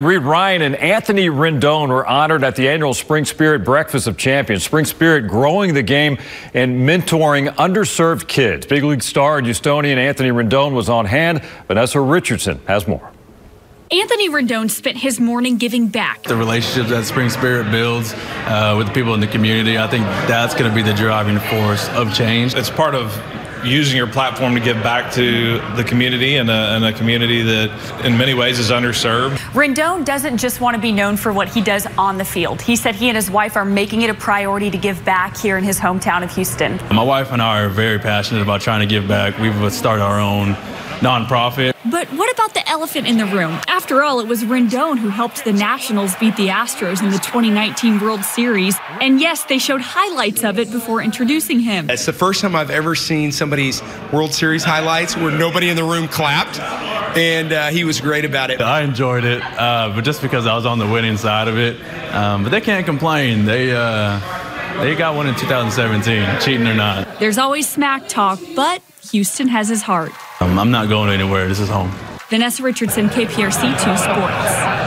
Reid Ryan and Anthony Rendon were honored at the annual Spring Spirit Breakfast of Champions. Spring Spirit growing the game and mentoring underserved kids. Big league star and Houstonian Anthony Rendon was on hand. Vanessa Richardson has more. Anthony Rendon spent his morning giving back. The relationship that Spring Spirit builds uh, with the people in the community, I think that's going to be the driving force of change. It's part of using your platform to give back to the community and a, and a, community that in many ways is underserved. Rendon doesn't just want to be known for what he does on the field. He said he and his wife are making it a priority to give back here in his hometown of Houston. My wife and I are very passionate about trying to give back. We've started our own nonprofit. But what about the elephant in the room? After all, it was Rendon who helped the Nationals beat the Astros in the 2019 World Series. And yes, they showed highlights of it before introducing him. It's the first time I've ever seen somebody's World Series highlights where nobody in the room clapped. And uh, he was great about it. I enjoyed it, uh, but just because I was on the winning side of it. Um, but they can't complain. They, uh, they got one in 2017, cheating or not. There's always smack talk, but Houston has his heart. I'm not going anywhere. This is home. Vanessa Richardson, KPRC 2 Sports.